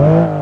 Bye.